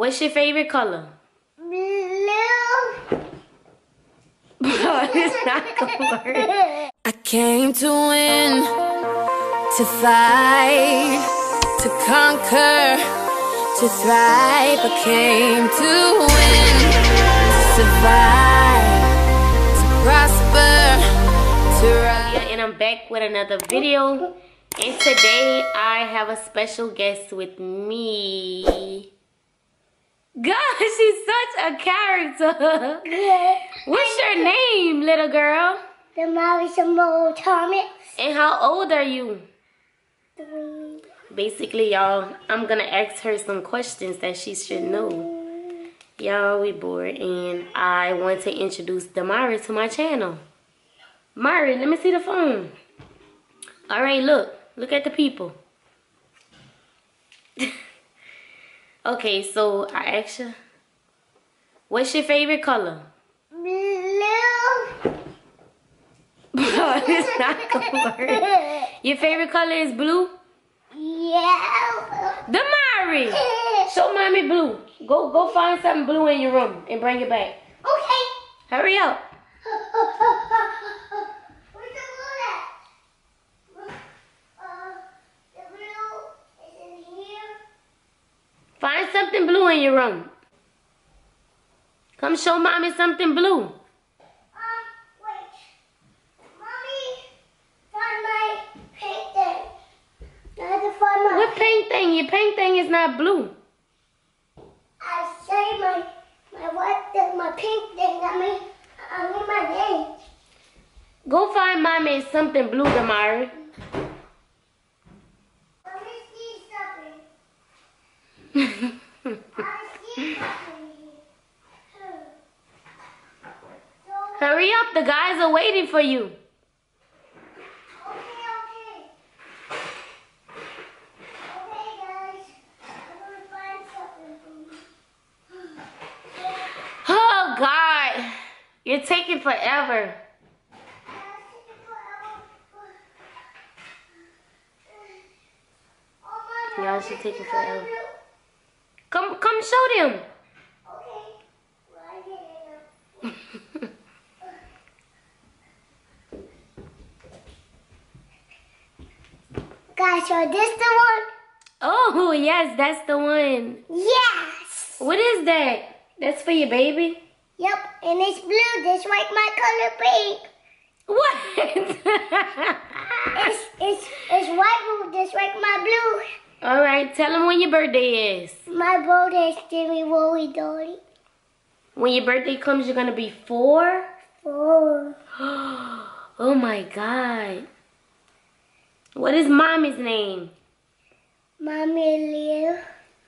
What's your favorite color? Blue. it's not gonna work. I came to win, to fight, to conquer, to thrive. I came to win, to survive, to prosper, to rise. Yeah, and I'm back with another video. And today I have a special guest with me. God, she's such a character. Yeah. What's your name, little girl? Da'mari Thomas. And how old are you? Three. Basically, y'all, I'm gonna ask her some questions that she should know. Mm. Y'all, we bored, and I want to introduce Da'mari to my channel. Mari, let me see the phone. All right, look. Look at the people. okay, so I asked you, what's your favorite color? Blue. it's not gonna work. Your favorite color is blue? Yeah. Da'mari! Show mommy blue. Go go find something blue in your room and bring it back. Okay. Hurry up. Where's the blue at? Uh, the blue is in here. Find something blue in your room. Come show mommy something blue. Um, wait. Mommy, find my painting. I have to find my. What paint thing? Your paint thing is not blue. I say my my what? The, my pink thing. I mean, I mean my name. Go find mommy something blue, Da'mari. Let me see something. I see something here. Hmm. So, Hurry up, the guys are waiting for you. okay, okay. Okay, guys. I'm gonna find something for you. Oh God, you're taking forever. Y'all should take it forever. Come, come show them. Guys, so this the one? Oh yes, that's the one. Yes! What is that? That's for your baby. Yep, and it's blue, just like my color pink. What? It's, it's, it's white blue, just like my blue. All right, tell them when your birthday is. My birthday is Jimmy Wooly Dolly. When your birthday comes, you're gonna be four. Four. oh my God. What is mommy's name? Mommy Lil.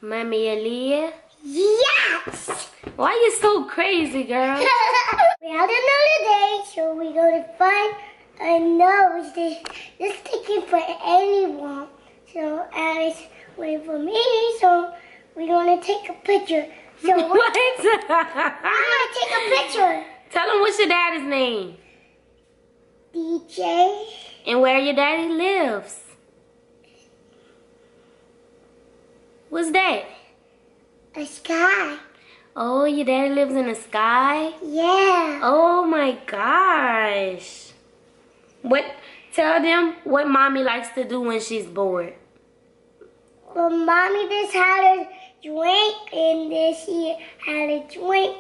Mommy Aaliyah. Yes! Why are you so crazy, girl? we had another day, so we go to find a nose. This, this ticket for anyone. So Alice waiting for me, so we're gonna take a picture. So we're, what? we're gonna take a picture. Tell them what's your daddy's name DJ. And where your daddy lives. What's that? A sky. Oh, your daddy lives in the sky? Yeah. Oh my gosh. What tell them what mommy likes to do when she's bored. Well, mommy just had a drink, and this year had a drink.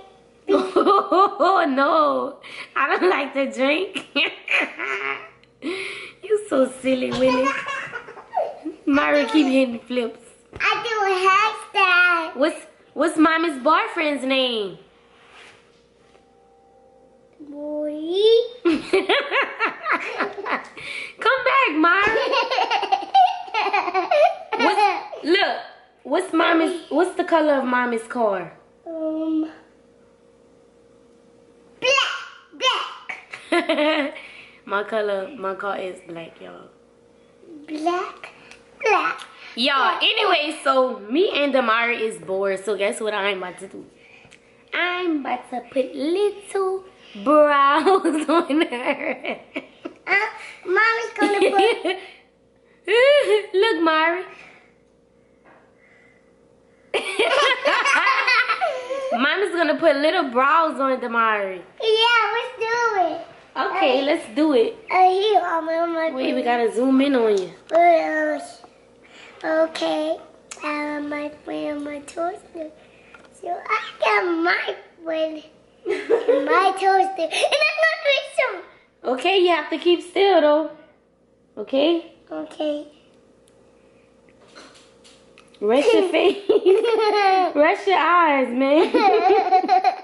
Oh no. I don't like to drink. so silly, Willie. Myra keep hitting flips. I do a hashtag. What's what's mommy's boyfriend's name? Boy. Come back, Myra. What's, look, what's mommy's what's the color of mommy's car? um. Black. Black. my color, my car is black, y'all. Black. Black. Y'all, anyway, so me and Da'mari is bored, so guess what I'm about to do? I'm about to put little brows on her. Uh, mommy's gonna put. Look, Mari. Mommy's gonna put little brows on Da'mari. Yeah, let's do it. Okay, let's do it. Here, I'm on my Wait, we gotta zoom in on you. What else? Okay, uh, my friend my toaster. So I got my friend my toaster, and I'm not doing some. Okay, you have to keep still though. Okay? Okay. Rest your face. Rest your eyes, man.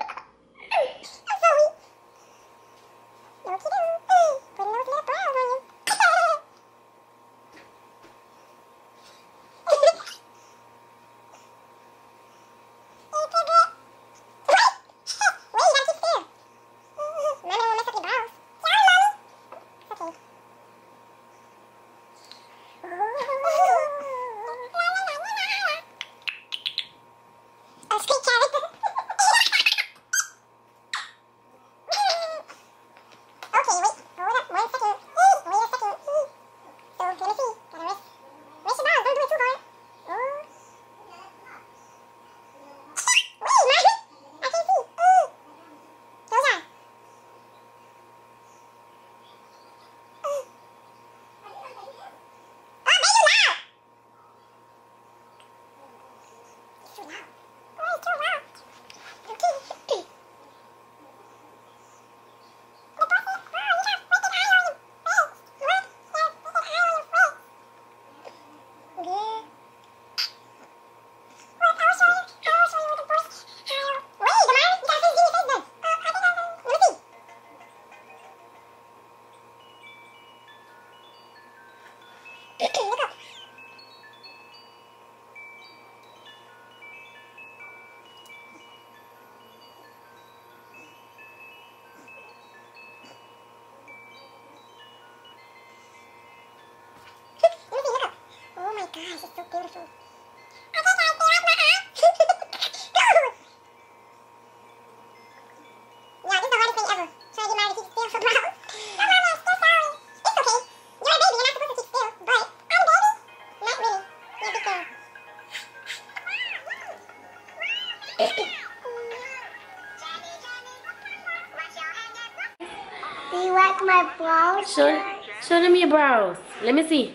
Brows? show, show them your brows. Let me see.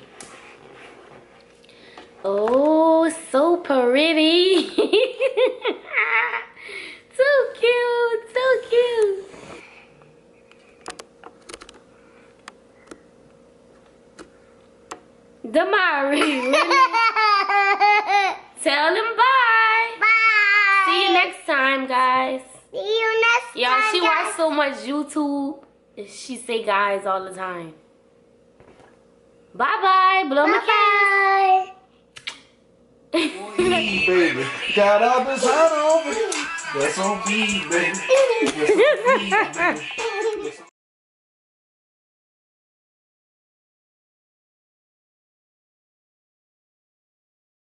Oh, so pretty. so cute, so cute. Da'mari, tell them bye. Bye. See you next time, guys. See you next Y'all, she guys. watch so much YouTube. She say guys all the time. Bye bye. Blow my Bye kiss. me, baby. Got all this hot. That's on me, baby. That's on me, baby.